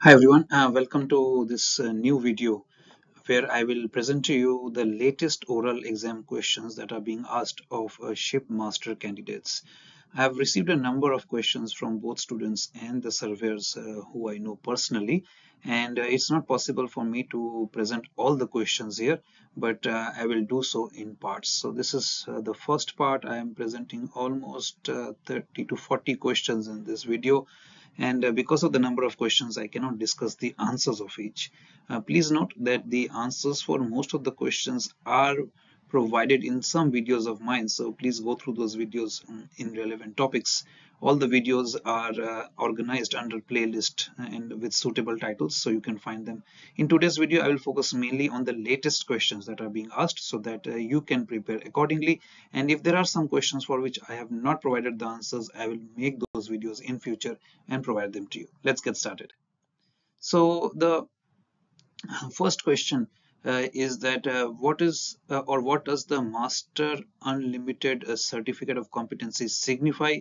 Hi everyone, uh, welcome to this uh, new video where I will present to you the latest oral exam questions that are being asked of uh, ship master candidates. I have received a number of questions from both students and the surveyors uh, who I know personally and uh, it's not possible for me to present all the questions here but uh, I will do so in parts. So this is the first part I am presenting almost uh, 30 to 40 questions in this video and uh, because of the number of questions I cannot discuss the answers of each. Uh, please note that the answers for most of the questions are provided in some videos of mine so please go through those videos um, in relevant topics all the videos are uh, organized under playlist and with suitable titles so you can find them. In today's video i will focus mainly on the latest questions that are being asked so that uh, you can prepare accordingly. And if there are some questions for which i have not provided the answers i will make those videos in future and provide them to you. Let's get started. So the first question uh, is that uh, what is uh, or what does the master unlimited uh, certificate of competency signify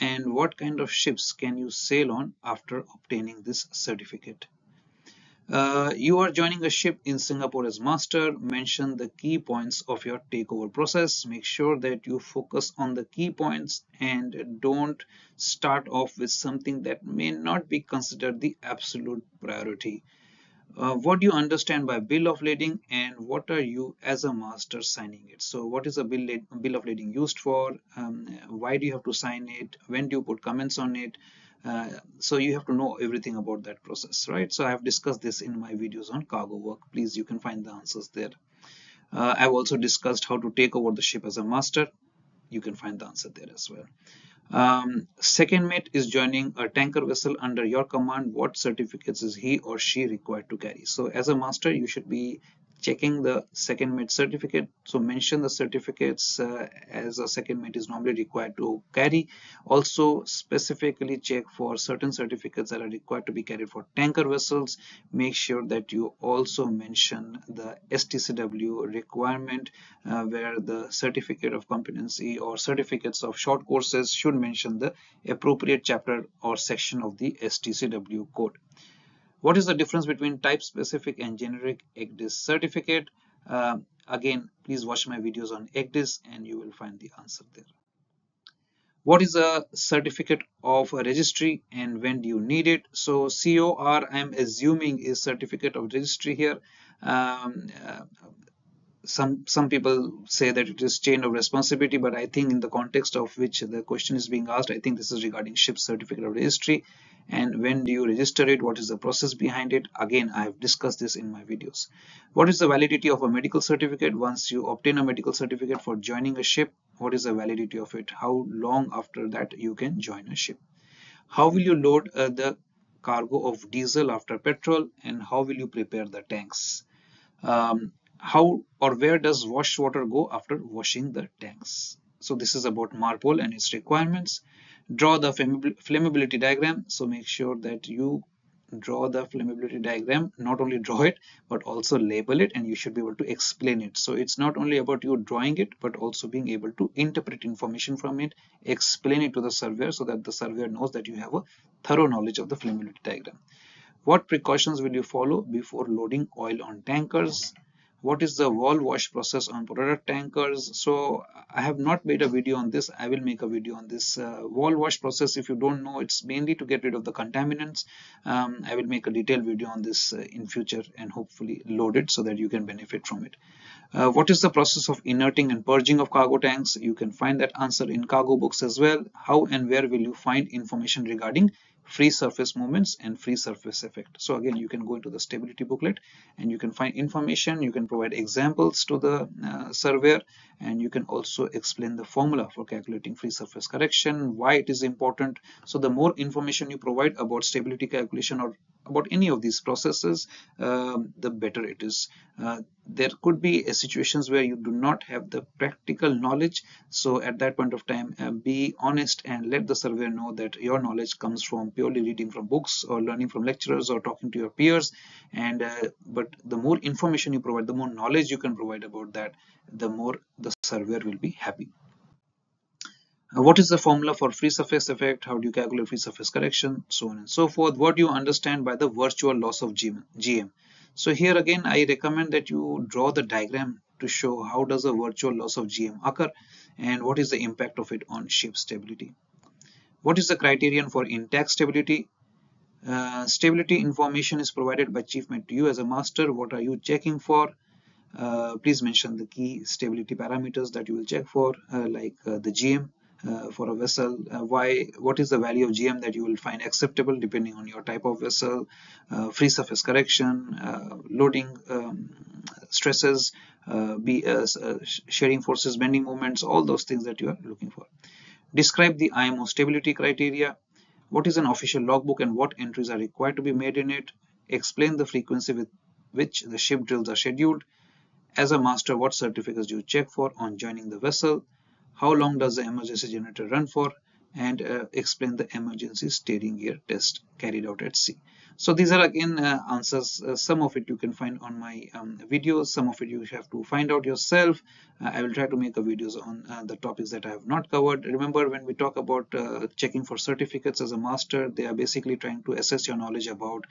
and what kind of ships can you sail on after obtaining this certificate uh, you are joining a ship in Singapore as master. Mention the key points of your takeover process. Make sure that you focus on the key points and don't start off with something that may not be considered the absolute priority uh, what do you understand by bill of lading and what are you as a master signing it? So what is a bill, bill of lading used for? Um, why do you have to sign it? When do you put comments on it? Uh, so you have to know everything about that process right? So i have discussed this in my videos on cargo work. Please you can find the answers there. Uh, i've also discussed how to take over the ship as a master. You can find the answer there as well um, second mate is joining a tanker vessel under your command. What certificates is he or she required to carry? So as a master, you should be checking the second mate certificate. So mention the certificates uh, as a second mate is normally required to carry. Also specifically check for certain certificates that are required to be carried for tanker vessels. Make sure that you also mention the STCW requirement uh, where the certificate of competency or certificates of short courses should mention the appropriate chapter or section of the STCW code what is the difference between type specific and generic ECDIS certificate? Uh, again, please watch my videos on ECDIS and you will find the answer there. What is a certificate of a registry and when do you need it? So COR I'm assuming is certificate of registry here. Um, uh, some some people say that it is chain of responsibility but i think in the context of which the question is being asked i think this is regarding ship certificate of registry. And when do you register it? What is the process behind it? Again i have discussed this in my videos. What is the validity of a medical certificate? Once you obtain a medical certificate for joining a ship what is the validity of it? How long after that you can join a ship? How will you load uh, the cargo of diesel after petrol? And how will you prepare the tanks? Um, how or where does wash water go after washing the tanks? So this is about MARPOL and its requirements. Draw the flammability diagram. So make sure that you draw the flammability diagram. Not only draw it but also label it and you should be able to explain it. So it's not only about you drawing it but also being able to interpret information from it explain it to the surveyor so that the surveyor knows that you have a thorough knowledge of the flammability diagram. What precautions will you follow before loading oil on tankers what is the wall wash process on product tankers? So i have not made a video on this. I will make a video on this uh, wall wash process. If you don't know it's mainly to get rid of the contaminants. Um, i will make a detailed video on this uh, in future and hopefully load it so that you can benefit from it. Uh, what is the process of inerting and purging of cargo tanks? You can find that answer in cargo books as well. How and where will you find information regarding free surface movements and free surface effect. So again you can go into the stability booklet and you can find information you can provide examples to the uh, surveyor and you can also explain the formula for calculating free surface correction why it is important. So the more information you provide about stability calculation or about any of these processes um, the better it is. Uh, there could be situations where you do not have the practical knowledge. So at that point of time uh, be honest and let the surveyor know that your knowledge comes from purely reading from books or learning from lecturers or talking to your peers. And uh, but the more information you provide the more knowledge you can provide about that the more the surveyor will be happy what is the formula for free surface effect? How do you calculate free surface correction? So on and so forth. What do you understand by the virtual loss of gm so here again i recommend that you draw the diagram to show how does a virtual loss of gm occur and what is the impact of it on ship stability. What is the criterion for intact stability? Uh, stability information is provided by chief Mate to you as a master. What are you checking for? Uh, please mention the key stability parameters that you will check for uh, like uh, the gm uh, for a vessel uh, why what is the value of gm that you will find acceptable depending on your type of vessel uh, free surface correction uh, loading um, stresses uh, be uh, shearing forces bending moments all those things that you are looking for. Describe the imo stability criteria. What is an official logbook and what entries are required to be made in it? Explain the frequency with which the ship drills are scheduled. As a master what certificates do you check for on joining the vessel how long does the emergency generator run for? And uh, explain the emergency steering gear test carried out at sea so these are again uh, answers. Uh, some of it you can find on my um, videos some of it you have to find out yourself. Uh, i will try to make a videos on uh, the topics that i have not covered. Remember when we talk about uh, checking for certificates as a master they are basically trying to assess your knowledge about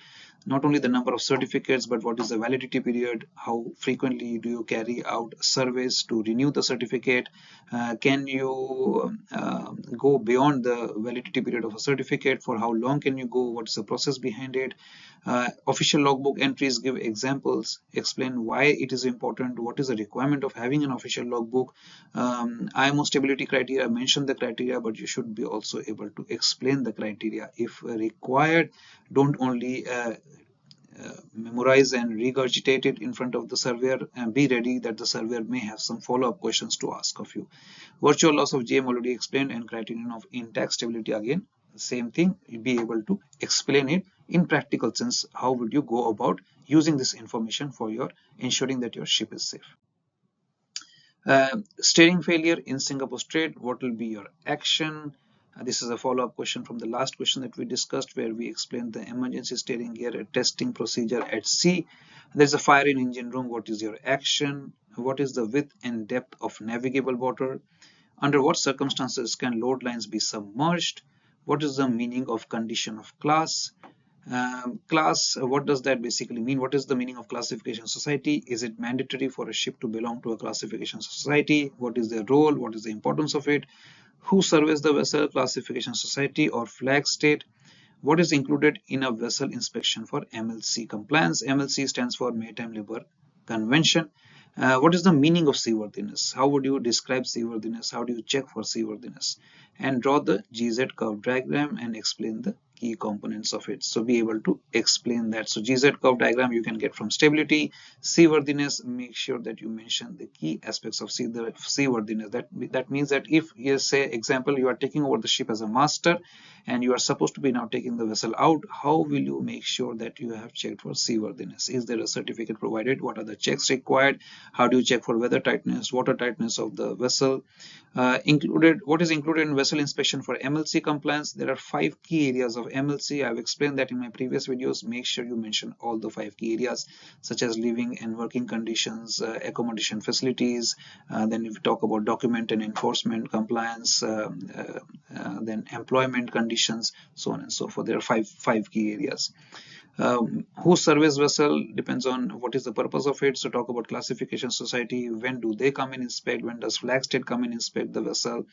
not only the number of certificates but what is the validity period how frequently do you carry out surveys to renew the certificate? Uh, can you um, go beyond the validity period of a certificate? For how long can you go? What's the process behind it uh, official logbook entries give examples, explain why it is important, what is the requirement of having an official logbook. Um, IMO stability criteria, mention the criteria, but you should be also able to explain the criteria if required. Don't only uh, uh, memorize and regurgitate it in front of the surveyor and be ready that the surveyor may have some follow-up questions to ask of you. Virtual loss of GM already explained and criterion of intact stability again same thing be able to explain it in practical sense how would you go about using this information for your ensuring that your ship is safe? Uh, steering failure in Singapore Strait what will be your action? Uh, this is a follow-up question from the last question that we discussed where we explained the emergency steering gear testing procedure at sea. There's a fire in engine room. What is your action? What is the width and depth of navigable water? Under what circumstances can load lines be submerged? What is the meaning of condition of class um, class what does that basically mean? What is the meaning of classification society? Is it mandatory for a ship to belong to a classification society? What is their role? What is the importance of it? Who surveys the vessel classification society or flag state? What is included in a vessel inspection for MLC compliance? MLC stands for Maritime Labour Convention. Uh, what is the meaning of seaworthiness? How would you describe seaworthiness? How do you check for seaworthiness? And draw the GZ curve diagram and explain the key components of it. So be able to explain that. So GZ curve diagram you can get from stability, seaworthiness. Make sure that you mention the key aspects of seaworthiness. That that means that if you say example you are taking over the ship as a master and you are supposed to be now taking the vessel out, how will you make sure that you have checked for seaworthiness? Is there a certificate provided? What are the checks required? How do you check for weather tightness, water tightness of the vessel? Uh, included what is included in vessel inspection for MLC compliance? There are five key areas of MLC. I've explained that in my previous videos. Make sure you mention all the five key areas such as living and working conditions, uh, accommodation facilities. Uh, then if we talk about document and enforcement, compliance, uh, uh, uh, then employment conditions, so on and so forth. There are five five key areas. Um, who surveys vessel depends on what is the purpose of it so talk about classification society when do they come and inspect when does flag state come and inspect the vessel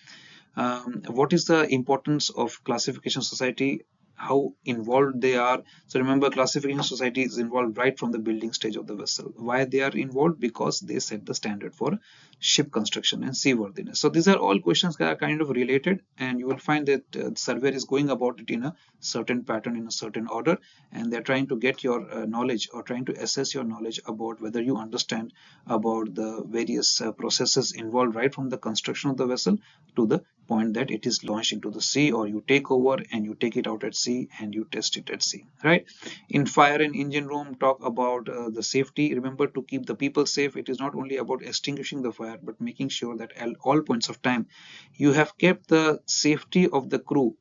um, what is the importance of classification society how involved they are. So remember classification society is involved right from the building stage of the vessel. Why they are involved? Because they set the standard for ship construction and seaworthiness. So these are all questions that are kind of related and you will find that uh, the surveyor is going about it in a certain pattern in a certain order and they're trying to get your uh, knowledge or trying to assess your knowledge about whether you understand about the various uh, processes involved right from the construction of the vessel to the point that it is launched into the sea or you take over and you take it out at sea and you test it at sea right? In fire and engine room talk about uh, the safety. Remember to keep the people safe. It is not only about extinguishing the fire but making sure that at all points of time you have kept the safety of the crew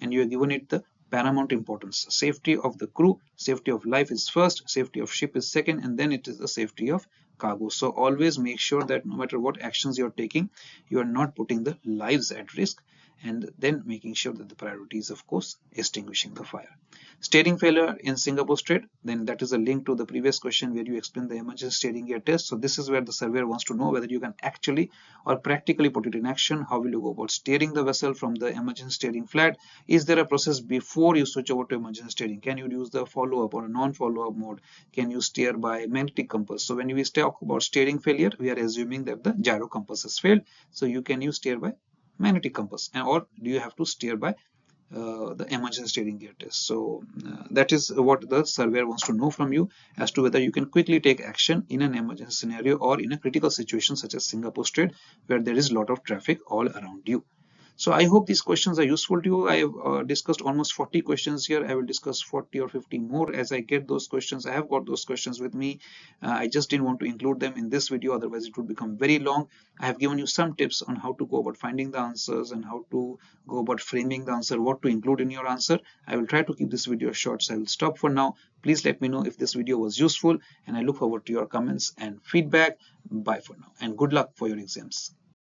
and you have given it the paramount importance. Safety of the crew safety of life is first safety of ship is second and then it is the safety of cargo so always make sure that no matter what actions you're taking you are not putting the lives at risk and then making sure that the priority is of course extinguishing the fire. Steering failure in Singapore Strait, then that is a link to the previous question where you explain the emergency steering gear test. So this is where the surveyor wants to know whether you can actually or practically put it in action. How will you go about steering the vessel from the emergency steering flat? Is there a process before you switch over to emergency steering? Can you use the follow-up or non-follow-up mode? Can you steer by magnetic compass? So when we talk about steering failure, we are assuming that the gyro compass has failed. So you can use steer by magnetic compass and or do you have to steer by uh, the emergency steering gear test. So uh, that is what the surveyor wants to know from you as to whether you can quickly take action in an emergency scenario or in a critical situation such as Singapore Strait where there is a lot of traffic all around you. So I hope these questions are useful to you. I have uh, discussed almost 40 questions here. I will discuss 40 or 50 more as I get those questions. I have got those questions with me. Uh, I just didn't want to include them in this video, otherwise it would become very long. I have given you some tips on how to go about finding the answers and how to go about framing the answer, what to include in your answer. I will try to keep this video short, so I will stop for now. Please let me know if this video was useful and I look forward to your comments and feedback. Bye for now and good luck for your exams.